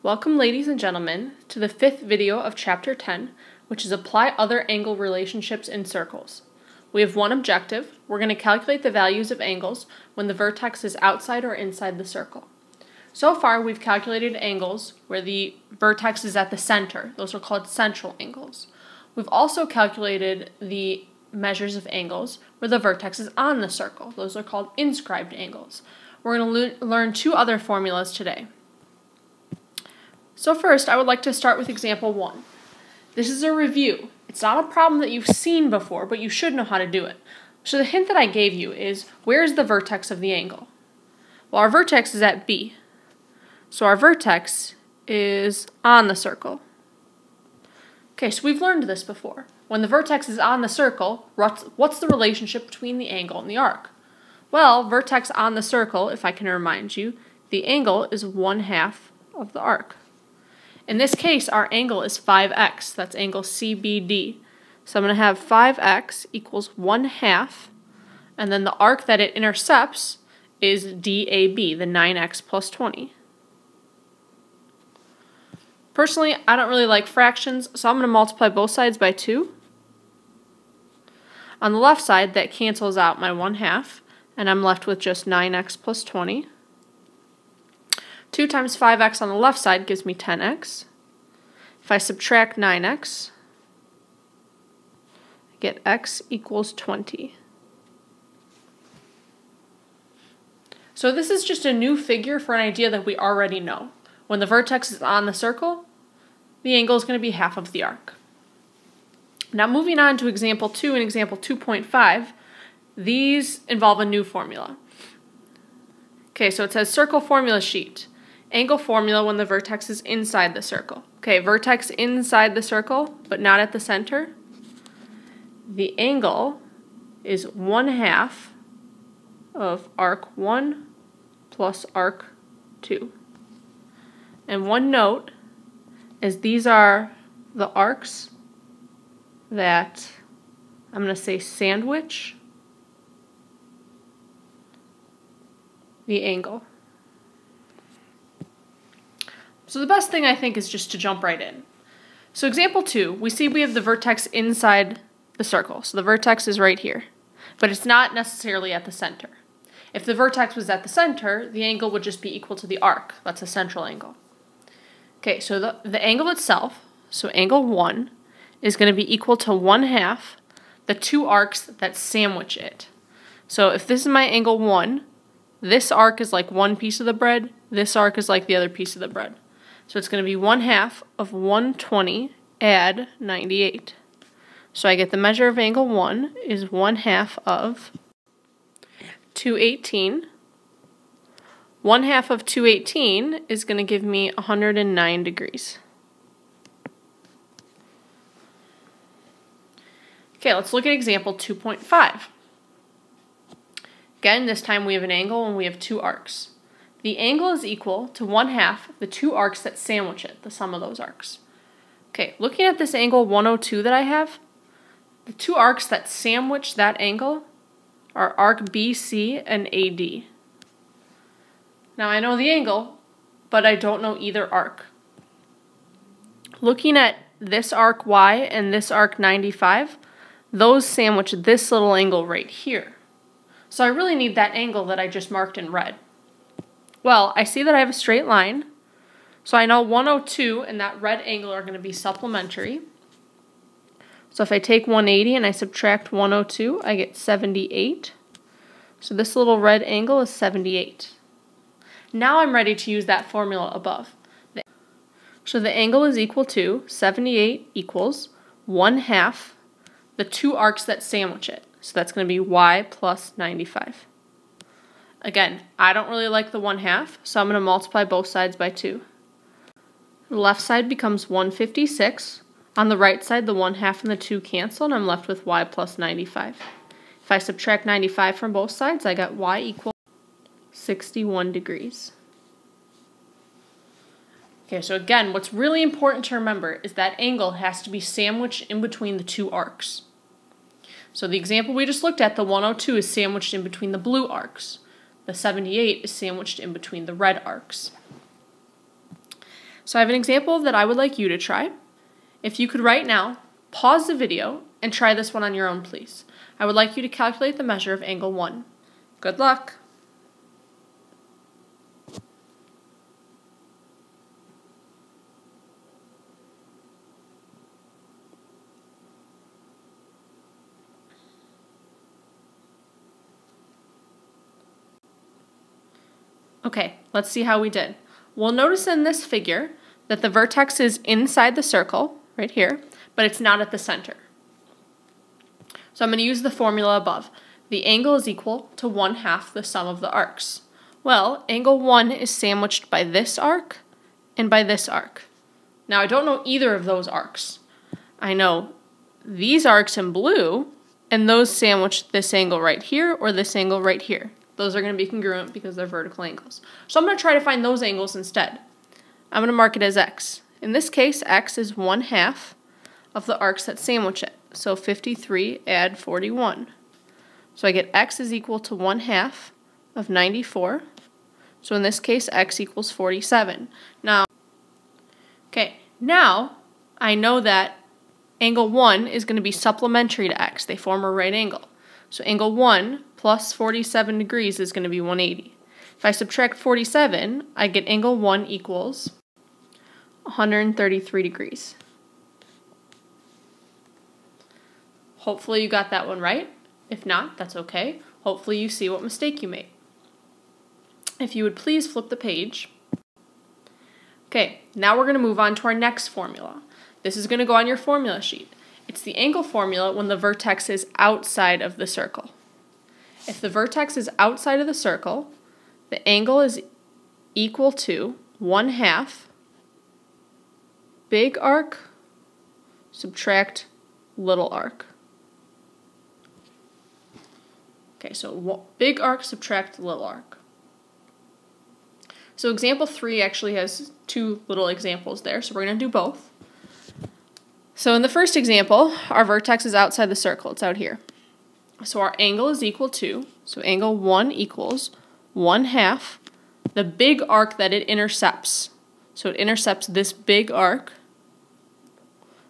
Welcome ladies and gentlemen to the fifth video of chapter 10, which is apply other angle relationships in circles. We have one objective. We're going to calculate the values of angles when the vertex is outside or inside the circle. So far we've calculated angles where the vertex is at the center. Those are called central angles. We've also calculated the measures of angles where the vertex is on the circle. Those are called inscribed angles. We're going to learn two other formulas today. So first, I would like to start with example one. This is a review. It's not a problem that you've seen before, but you should know how to do it. So the hint that I gave you is, where is the vertex of the angle? Well, our vertex is at B. So our vertex is on the circle. Okay, so we've learned this before. When the vertex is on the circle, what's the relationship between the angle and the arc? Well, vertex on the circle, if I can remind you, the angle is one half of the arc. In this case, our angle is 5x. That's angle CBD. So I'm going to have 5x equals 1 half, and then the arc that it intercepts is DAB, the 9x plus 20. Personally, I don't really like fractions, so I'm going to multiply both sides by 2. On the left side, that cancels out my 1 half, and I'm left with just 9x plus 20. 2 times 5x on the left side gives me 10x. If I subtract 9x, I get x equals 20. So this is just a new figure for an idea that we already know. When the vertex is on the circle, the angle is going to be half of the arc. Now moving on to example 2 and example 2.5, these involve a new formula. Okay, so it says circle formula sheet. Angle formula when the vertex is inside the circle. Okay, vertex inside the circle, but not at the center. The angle is 1 half of arc 1 plus arc 2. And one note is these are the arcs that I'm going to say sandwich the angle. So the best thing I think is just to jump right in. So example two, we see we have the vertex inside the circle. So the vertex is right here, but it's not necessarily at the center. If the vertex was at the center, the angle would just be equal to the arc. That's a central angle. Okay, so the, the angle itself, so angle 1, is going to be equal to 1 half the two arcs that sandwich it. So if this is my angle 1, this arc is like one piece of the bread, this arc is like the other piece of the bread. So it's going to be 1 half of 120 add 98. So I get the measure of angle 1 is 1 half of 218. 1 half of 218 is going to give me 109 degrees. Okay, let's look at example 2.5. Again, this time we have an angle and we have two arcs. The angle is equal to 1 half the two arcs that sandwich it, the sum of those arcs. Okay, looking at this angle 102 that I have, the two arcs that sandwich that angle are arc BC and AD. Now I know the angle, but I don't know either arc. Looking at this arc Y and this arc 95, those sandwich this little angle right here. So I really need that angle that I just marked in red. Well, I see that I have a straight line. So I know 102 and that red angle are going to be supplementary. So if I take 180 and I subtract 102, I get 78. So this little red angle is 78. Now I'm ready to use that formula above. So the angle is equal to 78 equals 1 half the two arcs that sandwich it. So that's going to be y plus 95. Again, I don't really like the 1 half, so I'm going to multiply both sides by 2. The left side becomes 156. On the right side, the 1 half and the 2 cancel, and I'm left with y plus 95. If I subtract 95 from both sides, I got y equal 61 degrees. Okay, so again, what's really important to remember is that angle has to be sandwiched in between the two arcs. So the example we just looked at, the 102 is sandwiched in between the blue arcs. The 78 is sandwiched in between the red arcs. So I have an example that I would like you to try. If you could right now, pause the video and try this one on your own, please. I would like you to calculate the measure of angle 1. Good luck! Okay, let's see how we did. We'll notice in this figure that the vertex is inside the circle, right here, but it's not at the center. So I'm going to use the formula above. The angle is equal to 1 half the sum of the arcs. Well, angle 1 is sandwiched by this arc and by this arc. Now I don't know either of those arcs. I know these arcs in blue and those sandwich this angle right here or this angle right here. Those are going to be congruent because they're vertical angles. So I'm going to try to find those angles instead. I'm going to mark it as x. In this case, x is 1 half of the arcs that sandwich it. So 53 add 41. So I get x is equal to 1 half of 94. So in this case, x equals 47. Now, okay, now I know that angle 1 is going to be supplementary to x. They form a right angle. So angle 1 plus 47 degrees is going to be 180. If I subtract 47, I get angle 1 equals 133 degrees. Hopefully you got that one right. If not, that's okay. Hopefully you see what mistake you made. If you would please flip the page. Okay, now we're going to move on to our next formula. This is going to go on your formula sheet. It's the angle formula when the vertex is outside of the circle. If the vertex is outside of the circle, the angle is equal to 1 half big arc subtract little arc. Okay, so big arc subtract little arc. So example 3 actually has two little examples there, so we're going to do both. So in the first example, our vertex is outside the circle. It's out here. So our angle is equal to, so angle 1 equals 1 half the big arc that it intercepts. So it intercepts this big arc.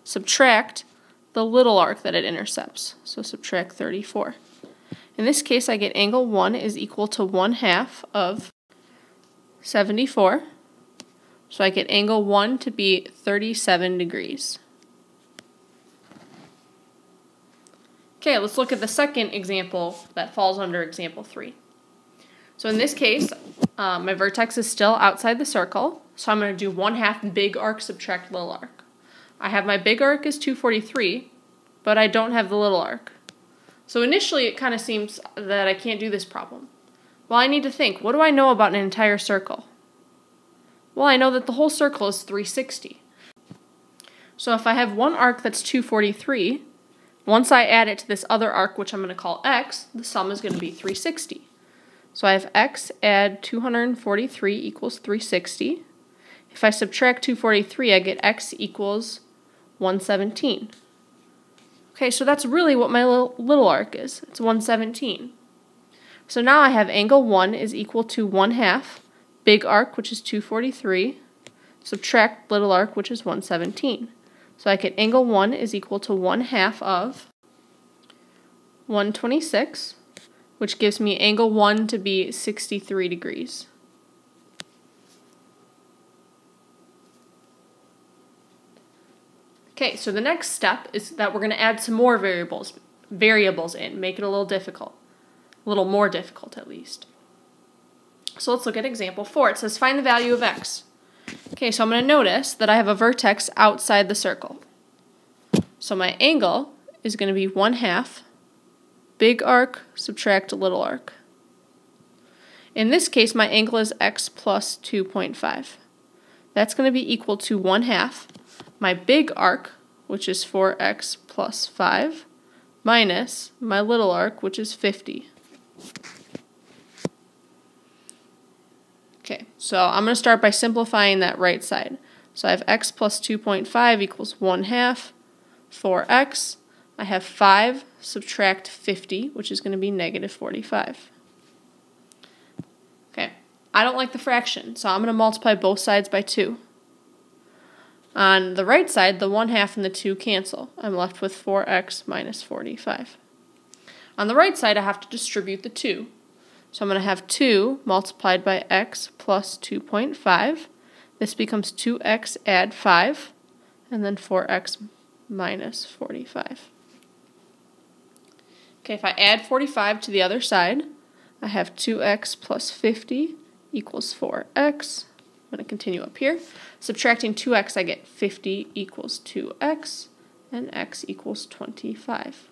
Subtract the little arc that it intercepts. So subtract 34. In this case, I get angle 1 is equal to 1 half of 74. So I get angle 1 to be 37 degrees. Okay, let's look at the second example that falls under example 3. So in this case, um, my vertex is still outside the circle, so I'm going to do 1 half big arc subtract little arc. I have my big arc is 243, but I don't have the little arc. So initially it kind of seems that I can't do this problem. Well, I need to think, what do I know about an entire circle? Well, I know that the whole circle is 360. So if I have one arc that's 243, once I add it to this other arc, which I'm going to call x, the sum is going to be 360. So I have x add 243 equals 360. If I subtract 243, I get x equals 117. Okay, so that's really what my little, little arc is. It's 117. So now I have angle 1 is equal to 1 half, big arc, which is 243, subtract little arc, which is 117. So I get angle 1 is equal to 1 half of 126, which gives me angle 1 to be 63 degrees. Okay, so the next step is that we're going to add some more variables variables in, make it a little difficult. A little more difficult at least. So let's look at example 4. It says find the value of x. Okay, so I'm going to notice that I have a vertex outside the circle. So my angle is going to be 1 half big arc subtract little arc. In this case, my angle is x plus 2.5. That's going to be equal to 1 half my big arc, which is 4x plus 5, minus my little arc, which is 50. Okay, so I'm going to start by simplifying that right side. So I have x plus 2.5 equals 1 half, 4x. I have 5 subtract 50, which is going to be negative 45. Okay, I don't like the fraction, so I'm going to multiply both sides by 2. On the right side, the 1 half and the 2 cancel. I'm left with 4x minus 45. On the right side, I have to distribute the 2. So I'm going to have 2 multiplied by x plus 2.5. This becomes 2x add 5, and then 4x minus 45. Okay, if I add 45 to the other side, I have 2x plus 50 equals 4x. I'm going to continue up here. Subtracting 2x, I get 50 equals 2x, and x equals 25.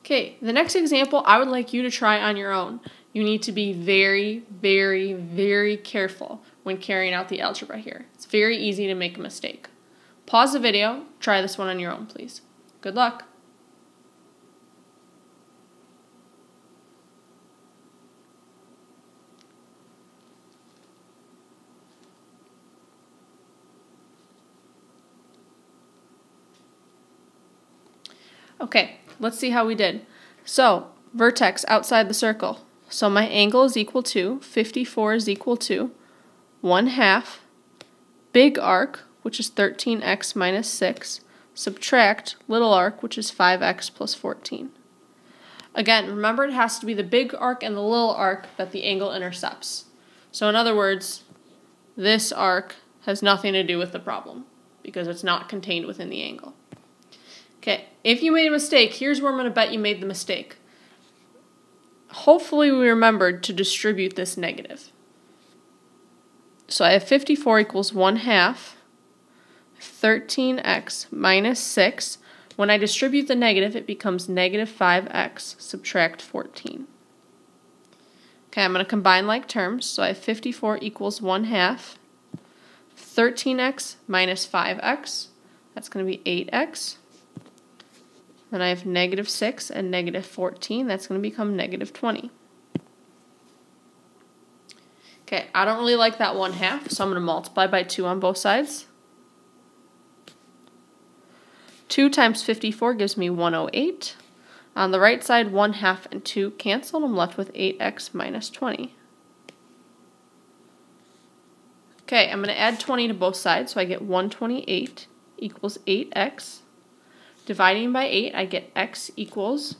Okay, the next example I would like you to try on your own. You need to be very, very, very careful when carrying out the algebra here. It's very easy to make a mistake. Pause the video, try this one on your own, please. Good luck. Okay, let's see how we did. So, vertex outside the circle. So my angle is equal to, 54 is equal to 1 half, big arc, which is 13x minus 6, subtract little arc, which is 5x plus 14. Again, remember it has to be the big arc and the little arc that the angle intercepts. So in other words, this arc has nothing to do with the problem because it's not contained within the angle. Okay, if you made a mistake, here's where I'm going to bet you made the mistake. Hopefully we remembered to distribute this negative. So I have 54 equals 1 half 13x minus 6. When I distribute the negative, it becomes negative 5x, subtract 14. Okay, I'm going to combine like terms. So I have 54 equals 1 half 13x minus 5x. That's going to be 8x. Then I have negative 6 and negative 14. That's going to become negative 20. Okay, I don't really like that 1 half, so I'm going to multiply by 2 on both sides. 2 times 54 gives me 108. On the right side, 1 half and 2 cancel. I'm left with 8x minus 20. Okay, I'm going to add 20 to both sides, so I get 128 equals 8x. Dividing by 8, I get x equals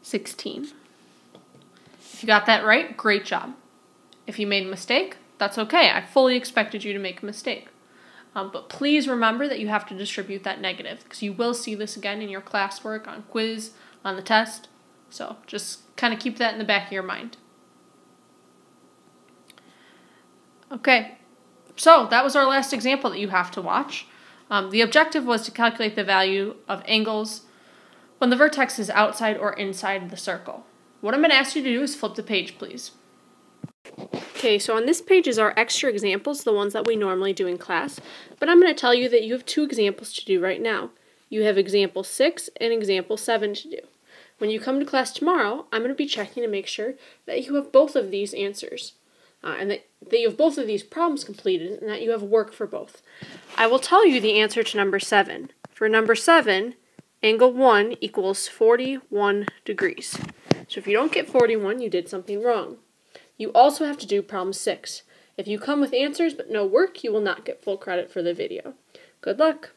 16. If you got that right, great job. If you made a mistake, that's okay. I fully expected you to make a mistake. Um, but please remember that you have to distribute that negative because you will see this again in your classwork, on quiz, on the test. So just kind of keep that in the back of your mind. Okay, so that was our last example that you have to watch. Um, the objective was to calculate the value of angles when the vertex is outside or inside the circle. What I'm going to ask you to do is flip the page, please. Okay, so on this page is our extra examples, the ones that we normally do in class, but I'm going to tell you that you have two examples to do right now. You have example 6 and example 7 to do. When you come to class tomorrow, I'm going to be checking to make sure that you have both of these answers uh, and that, that you have both of these problems completed and that you have work for both. I will tell you the answer to number 7. For number 7, angle 1 equals 41 degrees. So if you don't get 41, you did something wrong. You also have to do problem 6. If you come with answers but no work, you will not get full credit for the video. Good luck!